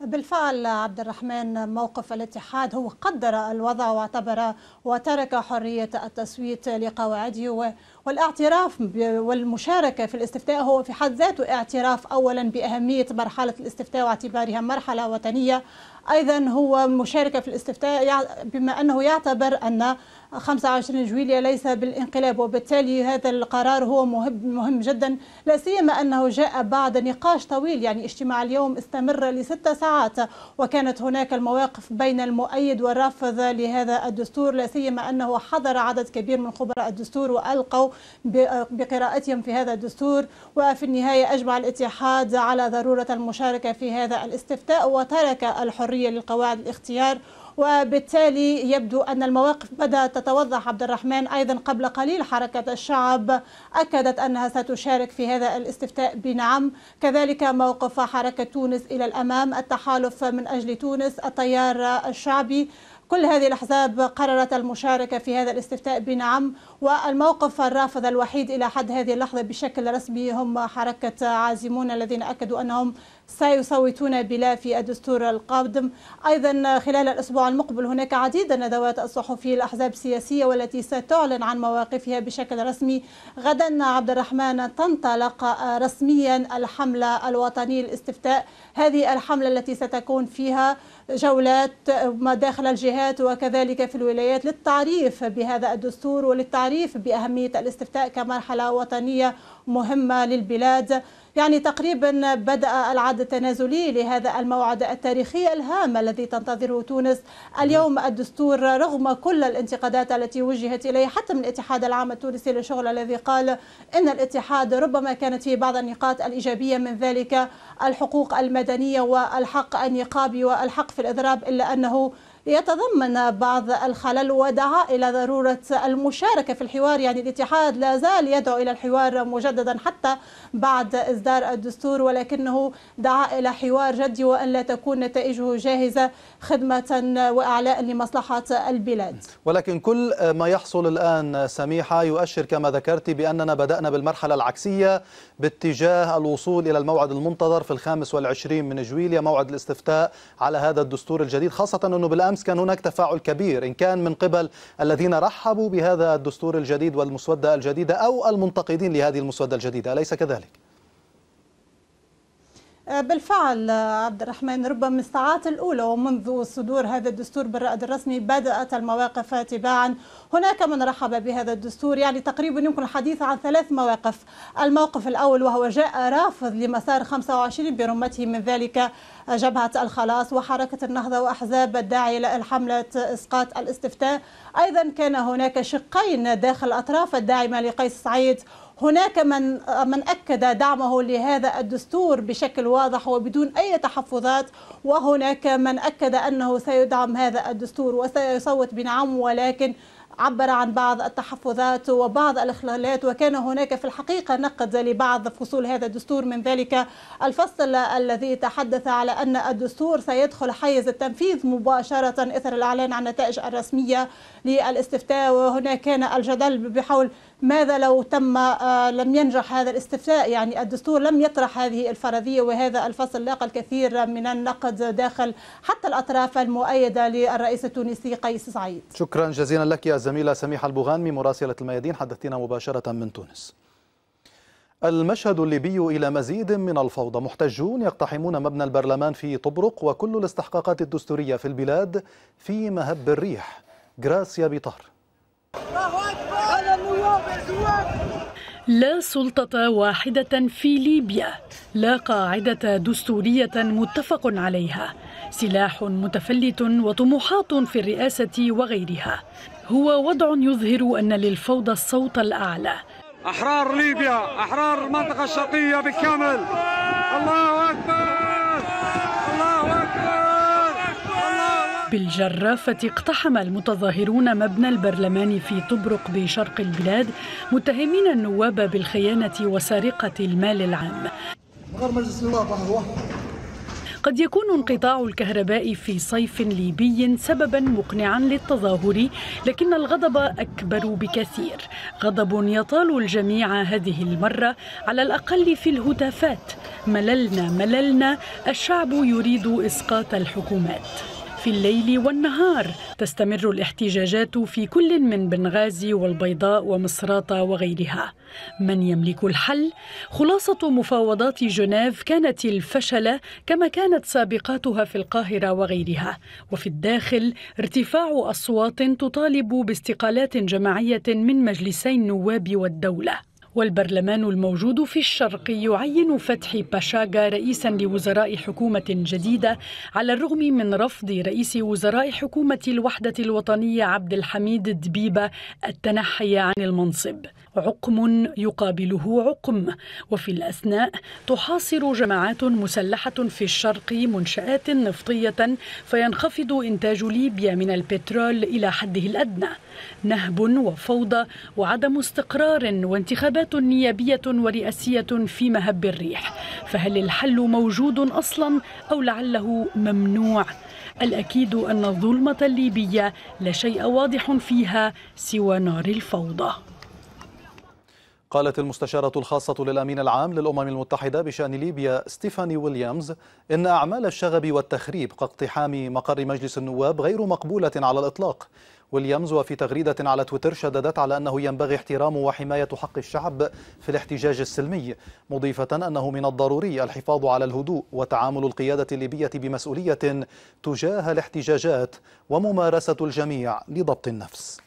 بالفعل عبد الرحمن موقف الاتحاد هو قدر الوضع واعتبر وترك حرية التصويت لقواعده والاعتراف والمشاركة في الاستفتاء هو في حد ذاته اعتراف أولا بأهمية مرحلة الاستفتاء واعتبارها مرحلة وطنية. أيضا هو مشاركة في الاستفتاء بما أنه يعتبر أن 25 جويلية ليس بالانقلاب وبالتالي هذا القرار هو مهم, مهم جدا. لا سيما أنه جاء بعد نقاش طويل يعني اجتماع اليوم استمر لست ساعات وكانت هناك المواقف بين المؤيد والرافض لهذا الدستور. لا سيما أنه حضر عدد كبير من خبراء الدستور وألقوا بقراءتهم في هذا الدستور. وفي النهاية أجمع الاتحاد على ضرورة المشاركة في هذا الاستفتاء وترك الحرية للقواعد الاختيار وبالتالي يبدو أن المواقف بدأت تتوضح عبد الرحمن أيضا قبل قليل. حركة الشعب أكدت أنها ستشارك في هذا الاستفتاء. بنعم كذلك موقف حركة تونس إلى الأمام التحالف من أجل تونس التيار الشعبي. كل هذه الأحزاب قررت المشاركة في هذا الاستفتاء. بنعم والموقف الرافض الوحيد إلى حد هذه اللحظة بشكل رسمي هم حركة عازمون الذين أكدوا أنهم سيصوتون بلا في الدستور القادم. أيضا خلال الأسبوع المقبل هناك عديد الندوات الصحفية الأحزاب السياسية والتي ستعلن عن مواقفها بشكل رسمي. غدا عبد الرحمن تنطلق رسميا الحملة الوطنية للاستفتاء. هذه الحملة التي ستكون فيها جولات داخل الجهات وكذلك في الولايات للتعريف بهذا الدستور وللتعريف بأهمية الاستفتاء كمرحلة وطنية مهمة للبلاد. يعني تقريبا بدأ العد التنازلي لهذا الموعد التاريخي الهام الذي تنتظره تونس اليوم. الدستور رغم كل الانتقادات التي وجهت إليه حتى من الاتحاد العام التونسي للشغل الذي قال إن الاتحاد ربما كانت فيه بعض النقاط الإيجابية من ذلك الحقوق المدنية والحق النقابي والحق في الإضراب إلا أنه يتضمن بعض الخلل ودعا إلى ضرورة المشاركة في الحوار. يعني الاتحاد لا زال يدعو إلى الحوار مجددا حتى بعد إصدار الدستور ولكنه دعا إلى حوار جدي وأن لا تكون نتائجه جاهزة خدمة وإعلاء لمصلحة البلاد. ولكن كل ما يحصل الآن سميحة يؤشر كما ذكرت بأننا بدأنا بالمرحلة العكسية باتجاه الوصول إلى الموعد المنتظر في الخامس والعشرين من جويليا موعد الاستفتاء على هذا الدستور الجديد خاصة أنه بالأمس كان هناك تفاعل كبير إن كان من قبل الذين رحبوا بهذا الدستور الجديد والمسودة الجديدة أو المنتقدين لهذه المسودة الجديدة أليس كذلك؟ بالفعل عبد الرحمن ربما الساعات الأولى ومنذ صدور هذا الدستور بالرائد الرسمي بدأت المواقف تباعا. هناك من رحب بهذا الدستور يعني تقريبا يمكن الحديث عن ثلاث مواقف. الموقف الأول وهو جاء رافض لمسار 25 برمته من ذلك جبهة الخلاص وحركة النهضة وأحزاب الداعية لحملة إسقاط الاستفتاء. أيضا كان هناك شقين داخل الأطراف الداعمة لقيس سعيد هناك من من أكد دعمه لهذا الدستور بشكل واضح وبدون أي تحفظات وهناك من أكد أنه سيدعم هذا الدستور وسيصوت بنعم ولكن عبر عن بعض التحفظات وبعض الإخلالات وكان هناك في الحقيقة نقد لبعض فصول هذا الدستور. من ذلك الفصل الذي تحدث على أن الدستور سيدخل حيز التنفيذ مباشرة إثر الإعلان عن النتائج الرسمية للاستفتاء وهنا كان الجدل بحول ماذا لو تم آه، لم ينجح هذا الاستفتاء؟ يعني الدستور لم يطرح هذه الفرضية وهذا الفصل لاقى الكثير من النقد داخل حتى الأطراف المؤيدة للرئيس التونسي قيس سعيد. شكرا جزيلا لك يا زميلة سميحة البوغانمي مراسلة الميادين. حدثتنا مباشرة من تونس. المشهد الليبي إلى مزيد من الفوضى. محتجون يقتحمون مبنى البرلمان في طبرق وكل الاستحقاقات الدستورية في البلاد في مهب الريح. جراسيا بطهر لا سلطة واحدة في ليبيا لا قاعدة دستورية متفق عليها سلاح متفلت وطموحات في الرئاسة وغيرها. هو وضع يظهر أن للفوضى الصوت الأعلى. أحرار ليبيا أحرار المنطقة الشرقية بالكامل الله أكبر الله أكبر بالجرافة اقتحم المتظاهرون مبنى البرلمان في طبرق بشرق البلاد متهمين النواب بالخيانة وسرقة المال العام. قد يكون انقطاع الكهرباء في صيف ليبي سببا مقنعا للتظاهر لكن الغضب أكبر بكثير. غضب يطال الجميع هذه المرة على الأقل في الهتافات. مللنا مللنا الشعب يريد إسقاط الحكومات. في الليل والنهار. تستمر الاحتجاجات في كل من بنغازي والبيضاء ومصراتة وغيرها. من يملك الحل؟ خلاصة مفاوضات جنيف كانت الفشل كما كانت سابقاتها في القاهرة وغيرها. وفي الداخل ارتفاع أصوات تطالب باستقالات جماعية من مجلسي النواب والدولة. والبرلمان الموجود في الشرق يعين فتحي باشاغا رئيسا لوزراء حكومة جديدة على الرغم من رفض رئيس وزراء حكومة الوحدة الوطنية عبد الحميد دبيبة التنحي عن المنصب. عقم يقابله عقم. وفي الأثناء تحاصر جماعات مسلحة في الشرق منشآت نفطية فينخفض إنتاج ليبيا من البترول إلى حده الأدنى. نهب وفوضى وعدم استقرار وانتخابات نيابية ورئاسية في مهب الريح. فهل الحل موجود أصلا أو لعله ممنوع؟ الأكيد أن الظلمة الليبية لا شيء واضح فيها سوى نار الفوضى. قالت المستشارة الخاصة للأمين العام للأمم المتحدة بشأن ليبيا ستيفاني ويليامز إن أعمال الشغب والتخريب كاقتحام مقر مجلس النواب غير مقبولة على الإطلاق. ويليامز وفي تغريدة على تويتر شددت على أنه ينبغي احترام وحماية حق الشعب في الاحتجاج السلمي مضيفة أنه من الضروري الحفاظ على الهدوء وتعامل القيادة الليبية بمسؤولية تجاه الاحتجاجات وممارسة الجميع لضبط النفس.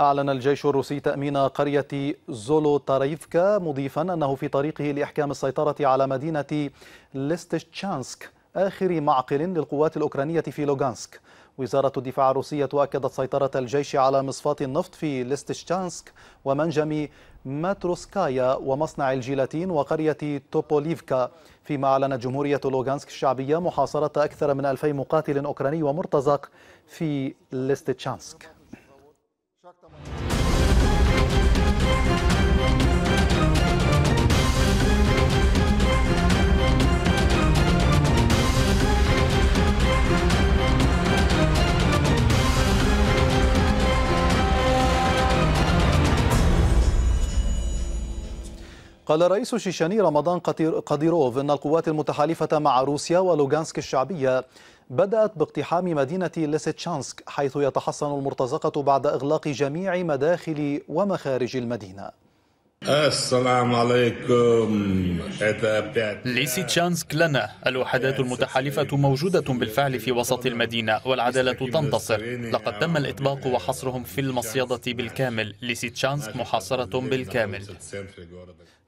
أعلن الجيش الروسي تأمين قرية زولوتاريفكا مضيفا أنه في طريقه لإحكام السيطرة على مدينة ليستشانسك آخر معقل للقوات الأوكرانية في لوغانسك. وزارة الدفاع الروسية أكدت سيطرة الجيش على مصفاة النفط في ليستشانسك ومنجم ماتروسكايا ومصنع الجيلاتين وقرية توبوليفكا. فيما أعلنت جمهورية لوغانسك الشعبية محاصرة أكثر من ألفي مقاتل أوكراني ومرتزق في ليستشانسك قال رئيس الشيشاني رمضان قديروف إن القوات المتحالفة مع روسيا ولوغانسك الشعبية بدأت باقتحام مدينة ليسيتشانسك حيث يتحصن المرتزقة بعد إغلاق جميع مداخل ومخارج المدينة. السلام عليكم. ليسيتشانسك لنا الوحدات المتحالفة موجودة بالفعل في وسط المدينة والعدالة تنتصر. لقد تم الإطباق وحصرهم في المصيدة بالكامل. ليسيتشانسك محاصرة بالكامل.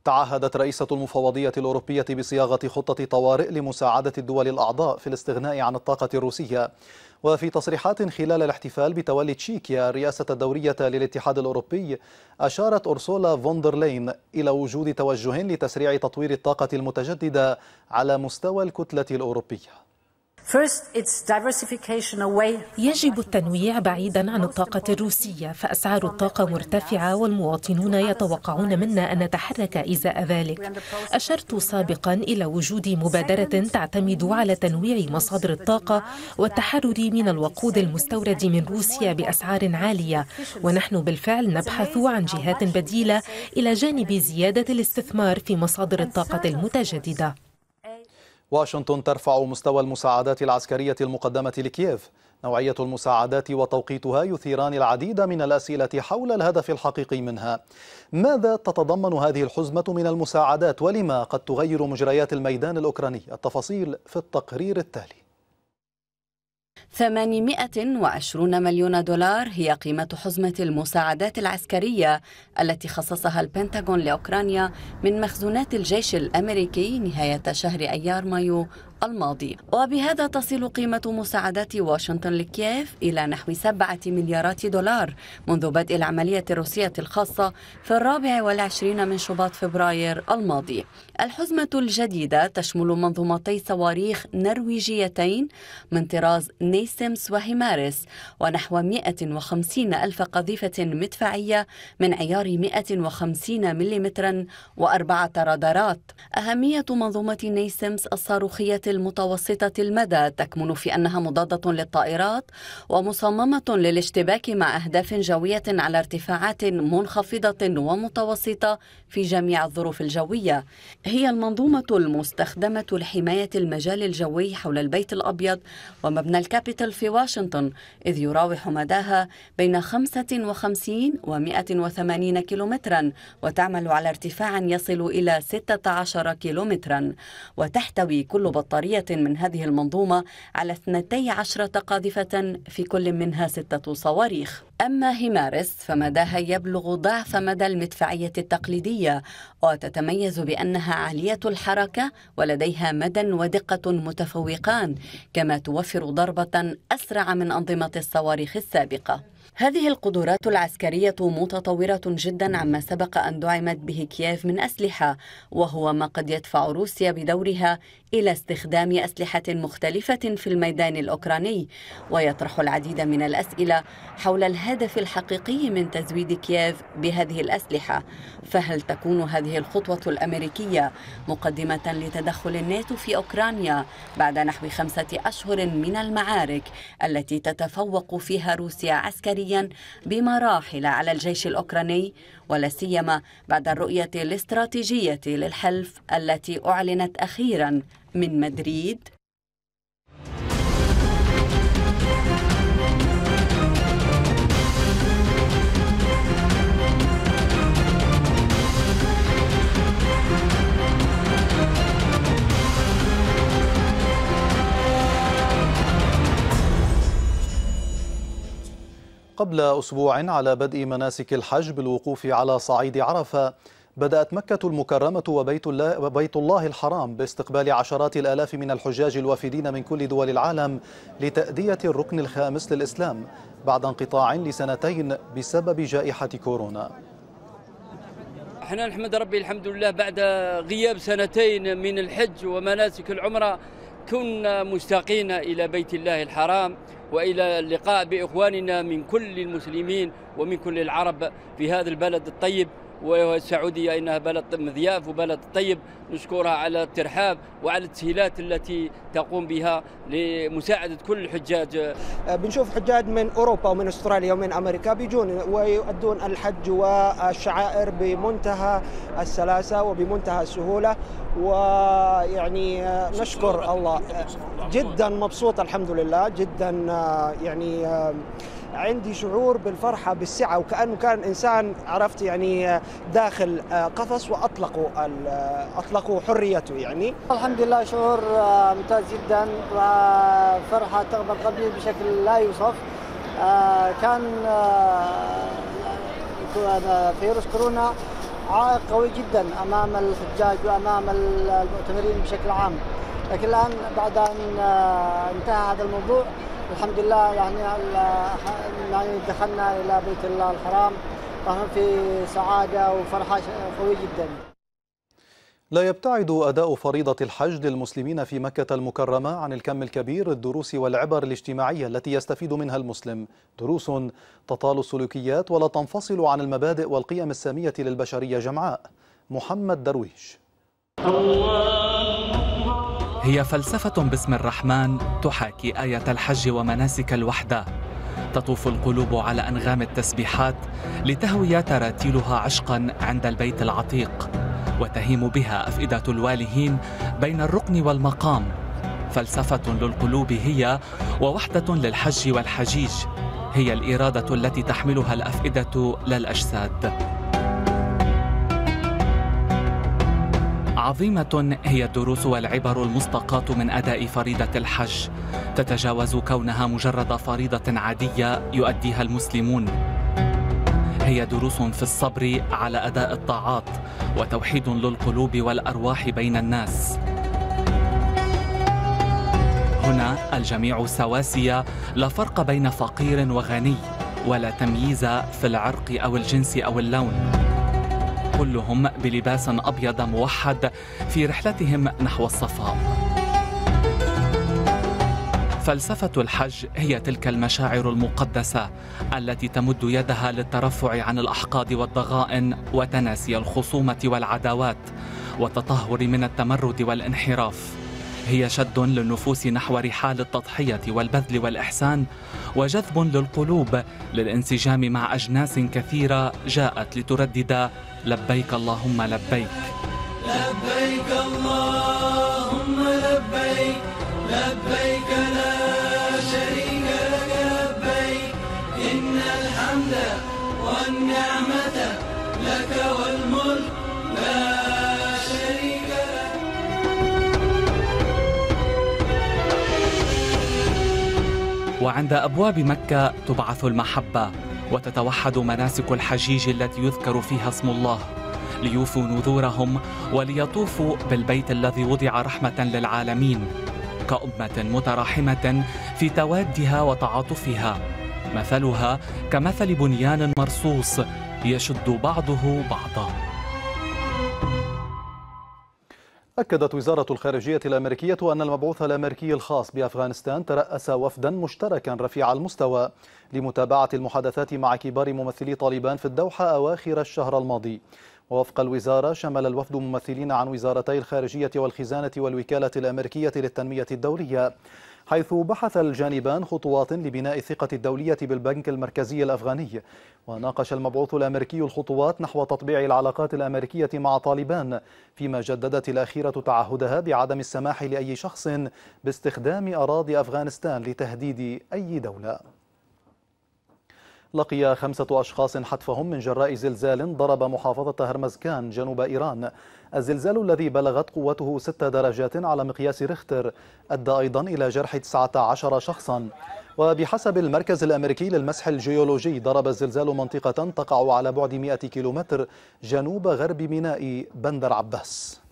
تعهدت رئيسة المفوضية الأوروبية بصياغة خطة طوارئ لمساعدة الدول الأعضاء في الاستغناء عن الطاقة الروسية. وفي تصريحات خلال الاحتفال بتولي تشيكيا الرئاسة الدورية للاتحاد الأوروبي أشارت أورسولا فوندرلين إلى وجود توجه لتسريع تطوير الطاقة المتجددة على مستوى الكتلة الأوروبية. يجب التنويع بعيدا عن الطاقة الروسية فأسعار الطاقة مرتفعة والمواطنون يتوقعون منا أن نتحرك إزاء ذلك. أشرت سابقا إلى وجود مبادرة تعتمد على تنويع مصادر الطاقة والتحرر من الوقود المستورد من روسيا بأسعار عالية. ونحن بالفعل نبحث عن جهات بديلة إلى جانب زيادة الاستثمار في مصادر الطاقة المتجددة. واشنطن ترفع مستوى المساعدات العسكرية المقدمة لكييف. نوعية المساعدات وتوقيتها يثيران العديد من الأسئلة حول الهدف الحقيقي منها. ماذا تتضمن هذه الحزمة من المساعدات ولما قد تغير مجريات الميدان الأوكراني؟ التفاصيل في التقرير التالي. 820 مليون دولار هي قيمة حزمة المساعدات العسكرية التي خصصها البنتاغون لأوكرانيا من مخزونات الجيش الأمريكي نهاية شهر أيار مايو الماضي. وبهذا تصل قيمة مساعدات واشنطن لكييف إلى نحو سبعة مليارات دولار منذ بدء العملية الروسية الخاصة في الرابع والعشرين من شباط فبراير الماضي. الحزمة الجديدة تشمل منظومتي صواريخ نرويجيتين من طراز نيسمس وهيمارس ونحو 150 ألف قذيفة مدفعية من عيار 150 ملم وأربعة رادارات. أهمية منظومة نيسمس الصاروخية المتوسطة المدى تكمن في أنها مضادة للطائرات ومصممة للاشتباك مع أهداف جوية على ارتفاعات منخفضة ومتوسطة في جميع الظروف الجوية. هي المنظومة المستخدمة لحماية المجال الجوي حول البيت الأبيض ومبنى الكابيتال في واشنطن إذ يراوح مداها بين 55 و 180 كيلومترا وتعمل على ارتفاع يصل إلى 16 كيلومترا. وتحتوي كل بطارية من هذه المنظومة على 12 قاذفة في كل منها ستة صواريخ. أما هيمارس فمداها يبلغ ضعف مدى المدفعية التقليدية وتتميز بأنها عالية الحركة ولديها مدى ودقة متفوقان كما توفر ضربة أسرع من أنظمة الصواريخ السابقة. هذه القدرات العسكرية متطورة جدا عما سبق أن دعمت به كييف من أسلحة وهو ما قد يدفع روسيا بدورها إلى استخدام أسلحة مختلفة في الميدان الأوكراني. ويطرح العديد من الأسئلة حول الهدف الحقيقي من تزويد كييف بهذه الأسلحة. فهل تكون هذه الخطوة الأمريكية مقدمة لتدخل الناتو في أوكرانيا بعد نحو خمسة أشهر من المعارك التي تتفوق فيها روسيا عسكريا؟ بمراحل على الجيش الأوكراني ولا سيما بعد الرؤية الاستراتيجية للحلف التي أعلنت أخيرا من مدريد. قبل أسبوع على بدء مناسك الحج بالوقوف على صعيد عرفة بدأت مكة المكرمة وبيت الله, وبيت الله الحرام باستقبال عشرات الآلاف من الحجاج الوافدين من كل دول العالم لتأدية الركن الخامس للإسلام بعد انقطاع لسنتين بسبب جائحة كورونا. إحنا نحمد ربي الحمد لله بعد غياب سنتين من الحج ومناسك العمرة كنا مشتاقين إلى بيت الله الحرام. وإلى اللقاء بإخواننا من كل المسلمين ومن كل العرب في هذا البلد الطيب. والسعوديه إنها بلد مضياف وبلد طيب. نشكرها على الترحاب وعلى التسهيلات التي تقوم بها لمساعدة كل الحجاج. بنشوف حجاج من أوروبا ومن أستراليا ومن أمريكا بيجون ويؤدون الحج والشعائر بمنتهى السلاسة وبمنتهى السهولة. ويعني نشكر الله. جدا مبسوط الحمد لله. جدا يعني عندي شعور بالفرحة بالسعة وكأنه كان إنسان عرفت؟ يعني داخل قفص وأطلقوا أطلقوا حريته يعني. الحمد لله شعور ممتاز جدا وفرحة تغمر قلبي بشكل لا يوصف. كان فيروس كورونا عائق قوي جدا أمام الحجاج وأمام المؤتمرين بشكل عام. لكن الآن بعد أن انتهى هذا الموضوع الحمد لله يعني يعني دخلنا إلى بيت الله الحرام نحن في سعادة وفرحة قوية جدا. لا يبتعد أداء فريضة الحج للمسلمين في مكة المكرمة عن الكم الكبير الدروس والعبر الاجتماعية التي يستفيد منها المسلم. دروس تطال السلوكيات ولا تنفصل عن المبادئ والقيم السامية للبشرية جمعاء. محمد درويش. هي فلسفة باسم الرحمن تحاكي آية الحج ومناسك الوحدة. تطوف القلوب على أنغام التسبيحات لتهوي تراتيلها عشقا عند البيت العتيق. وتهيم بها أفئدة الوالهين بين الركن والمقام. فلسفة للقلوب هي ووحدة للحج والحجيج. هي الإرادة التي تحملها الأفئدة لا الأجساد عظيمة هي الدروس والعبر المستقاة من أداء فريضة الحج. تتجاوز كونها مجرد فريضة عادية يؤديها المسلمون. هي دروس في الصبر على أداء الطاعات وتوحيد للقلوب والأرواح بين الناس. هنا الجميع سواسية لا فرق بين فقير وغني ولا تمييز في العرق أو الجنس أو اللون. كلهم بلباس أبيض موحد في رحلتهم نحو الصفاء فلسفة الحج هي تلك المشاعر المقدسة التي تمد يدها للترفع عن الأحقاد والضغائن وتناسي الخصومة والعداوات والتطهر من التمرد والانحراف. هي شد للنفوس نحو رحال التضحية والبذل والإحسان وجذب للقلوب للانسجام مع أجناس كثيرة جاءت لتردد لبيك اللهم لبيك. لبيك اللهم وعند أبواب مكة تبعث المحبة وتتوحد مناسك الحجيج التي يذكر فيها اسم الله ليوفوا نذورهم وليطوفوا بالبيت الذي وضع رحمة للعالمين كأمة متراحمة في توادها وتعاطفها مثلها كمثل بنيان مرصوص يشد بعضه بعضا. أكدت وزارة الخارجية الأمريكية أن المبعوث الأمريكي الخاص بأفغانستان ترأس وفدا مشتركا رفيع المستوى لمتابعة المحادثات مع كبار ممثلي طالبان في الدوحة أواخر الشهر الماضي. ووفق الوزارة شمل الوفد ممثلين عن وزارتي الخارجية والخزانة والوكالة الأمريكية للتنمية الدولية. حيث بحث الجانبان خطوات لبناء الثقة الدولية بالبنك المركزي الأفغاني. وناقش المبعوث الأمريكي الخطوات نحو تطبيع العلاقات الأمريكية مع طالبان فيما جددت الأخيرة تعهدها بعدم السماح لأي شخص باستخدام أراضي أفغانستان لتهديد أي دولة. لقي خمسة أشخاص حتفهم من جراء زلزال ضرب محافظة هرمزكان جنوب إيران. الزلزال الذي بلغت قوته ست درجات على مقياس ريختر أدى أيضا إلى جرح 19 شخصا. وبحسب المركز الأمريكي للمسح الجيولوجي ضرب الزلزال منطقة تقع على بعد 100 كيلومتر جنوب غرب ميناء بندر عباس.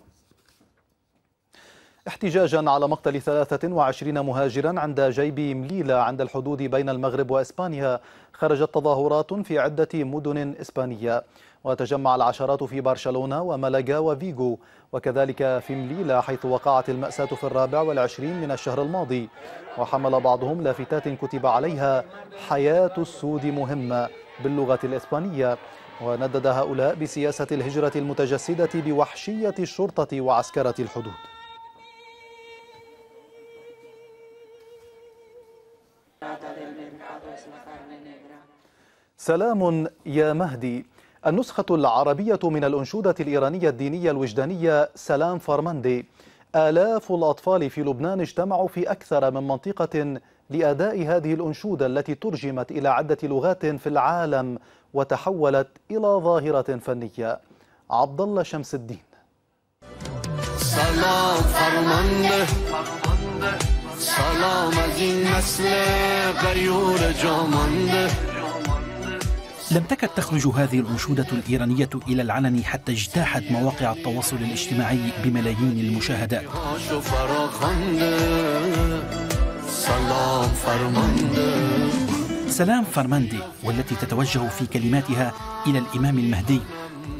احتجاجا على مقتل 23 مهاجرا عند جيب مليلة عند الحدود بين المغرب وإسبانيا. خرجت تظاهرات في عدة مدن إسبانية. وتجمع العشرات في برشلونة وملقا وفيغو. وكذلك في مليلة حيث وقعت المأساة في الرابع والعشرين من الشهر الماضي. وحمل بعضهم لافتات كتب عليها حياة السود مهمة باللغة الإسبانية. وندد هؤلاء بسياسة الهجرة المتجسدة بوحشية الشرطة وعسكرة الحدود. سلام يا مهدي. النسخة العربية من الأنشودة الإيرانية الدينية الوجدانية سلام فارماندي آلاف الأطفال في لبنان اجتمعوا في أكثر من منطقة لأداء هذه الأنشودة التي ترجمت إلى عدة لغات في العالم وتحولت إلى ظاهرة فنية. عبد الله شمس الدين. سلام فرمانده سلام از این نسل غیور جامانده. لم تكد تخرج هذه الأنشودة الإيرانية إلى العلن حتى اجتاحت مواقع التواصل الاجتماعي بملايين المشاهدات. سلام فرمانده. سلام فرماندي والتي تتوجه في كلماتها إلى الإمام المهدي.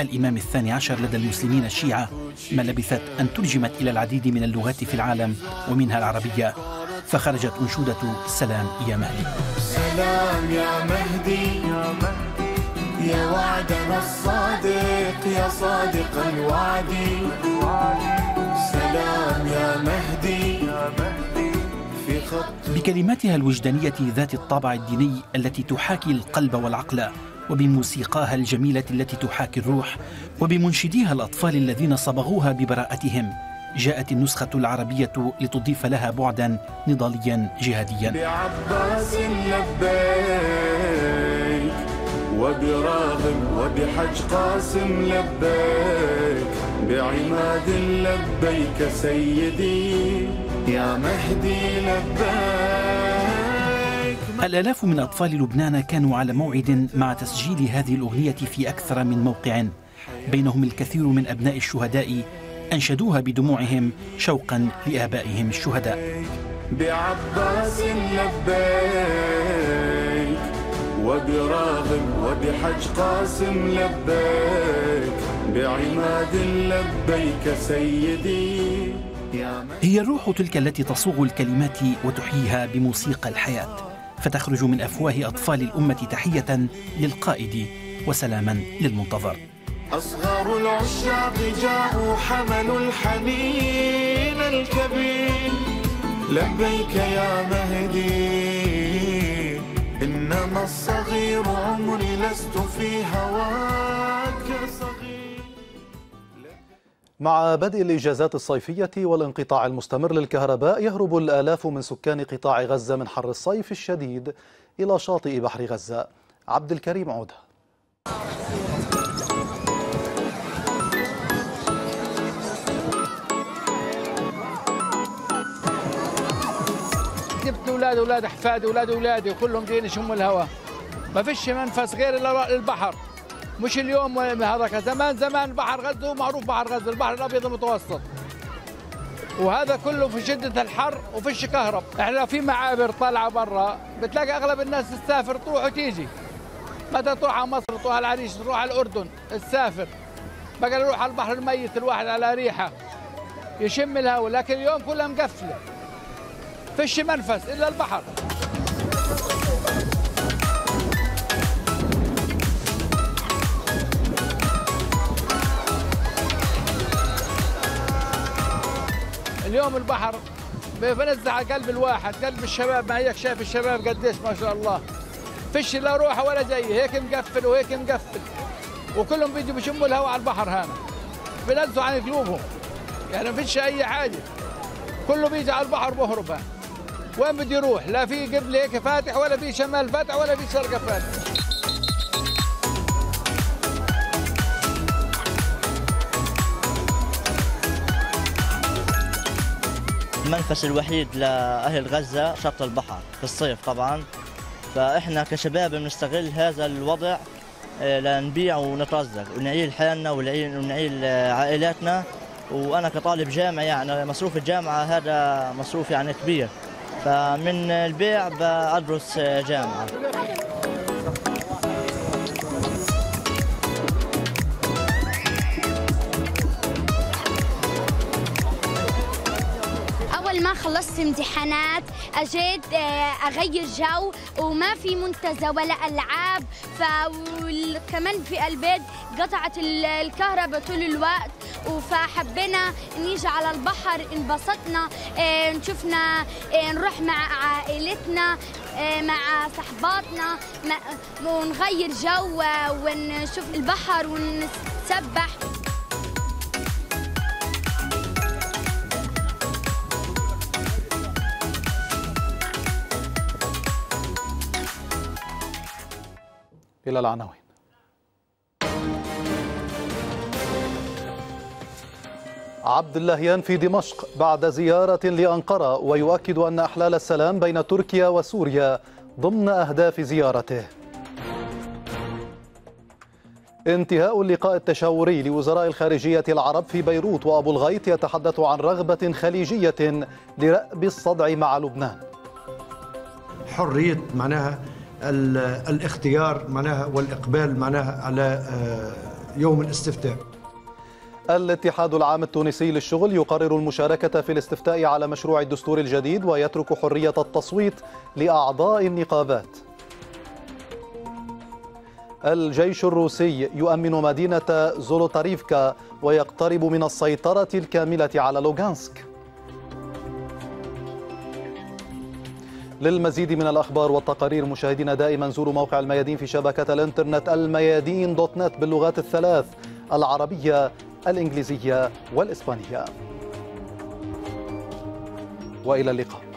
الإمام الثاني عشر لدى المسلمين الشيعة ما لبثت أن ترجمت إلى العديد من اللغات في العالم ومنها العربية فخرجت أنشودة سلام يا مهدي. سلام يا مهدي يا وعدنا الصادق يا صادق الوعد. سلام يا مهدي بكلماتها الوجدانية ذات الطابع الديني التي تحاكي القلب والعقل وبموسيقاها الجميلة التي تحاكي الروح وبمنشديها الأطفال الذين صبغوها ببراءتهم جاءت النسخة العربية لتضيف لها بعدا نضاليا جهاديا. بعباس لبيك وبراغب وبحج قاسم لبيك بعماد لبيك سيدي يا مهدي لبيك. الآلاف من أطفال لبنان كانوا على موعد مع تسجيل هذه الأغنية في أكثر من موقع. بينهم الكثير من أبناء الشهداء أنشدوها بدموعهم شوقا لآبائهم الشهداء. بعباس لبيك وبراغب وبحج قاسم لبيك بعماد لبيك سيدي. هي الروح تلك التي تصوغ الكلمات وتحييها بموسيقى الحياة. فتخرج من أفواه أطفال الأمة تحية للقائد وسلاما للمنتظر. أصغر العشاق جاءوا حملوا الحنين الكبير. لبيك يا مهدي إنما الصغير عمري لست في هواك صغير. مع بدء الإجازات الصيفية والانقطاع المستمر للكهرباء يهرب الآلاف من سكان قطاع غزة من حر الصيف الشديد إلى شاطئ بحر غزة. عبد الكريم عودة. جبت أولاد أولاد احفادي أولاد أولادي كلهم جايين يشموا الهواء. ما فيش منفس غير البحر. مش اليوم هذاك زمان زمان بحر غزة معروف بحر غزة البحر الأبيض المتوسط. وهذا كله في شدة الحر وفيش كهرب إحنا في معابر طالعة برا بتلاقي أغلب الناس تسافر تروح وتيجي. متى تروح على مصر؟ تروح على العريش تروح على الأردن تسافر. بقى يروح على البحر الميت الواحد على ريحة. يشم الهواء لكن اليوم كلها مقفلة. فيش منفس إلا البحر. اليوم البحر على قلب الواحد قلب الشباب ما هيك شايف الشباب قديش ما شاء الله. فيش لا روحه ولا جاي هيك مقفل وهيك مقفل. وكلهم بيجوا بيشموا الهواء على البحر هنا. بنزوا عن قلوبهم. يعني ما فيش أي حاجة. كله بيجي على البحر بهرب وين بده يروح؟ لا في قبل هيك فاتح ولا في شمال فاتح ولا في شرق فاتح. المنفس الوحيد لأهل غزة شط البحر في الصيف طبعا. فإحنا كشباب بنستغل هذا الوضع لنبيع ونترزق ونعيل حالنا ونعيل عائلاتنا. وأنا كطالب جامعي يعني مصروف الجامعة هذا مصروف يعني كبير. فمن البيع بدرس جامعة. خلصت امتحانات أجيت أغير جو وما في منتزه ولا ألعاب. فكمان في البيت قطعت الكهرباء طول الوقت. فحبينا نيجي على البحر انبسطنا شفنا نروح مع عائلتنا مع صحباتنا ونغير جو ونشوف البحر ونسبح. إلى العناوين. عبد اللهيان في دمشق بعد زيارة لأنقرة ويؤكد أن أحلال السلام بين تركيا وسوريا ضمن أهداف زيارته. انتهاء اللقاء التشاوري لوزراء الخارجية العرب في بيروت وأبو الغيط يتحدث عن رغبة خليجية لرأب الصدع مع لبنان. حرية معناها الاختيار معناها والإقبال معناها على يوم الاستفتاء. الاتحاد العام التونسي للشغل يقرر المشاركة في الاستفتاء على مشروع الدستور الجديد ويترك حرية التصويت لأعضاء النقابات. الجيش الروسي يؤمن مدينة زولوتاريفكا ويقترب من السيطرة الكاملة على لوغانسك. للمزيد من الأخبار والتقارير مشاهدينا دائما زوروا موقع الميادين في شبكة الإنترنت الميادين دوت نت باللغات الثلاث العربية الإنجليزية والإسبانية. وإلى اللقاء.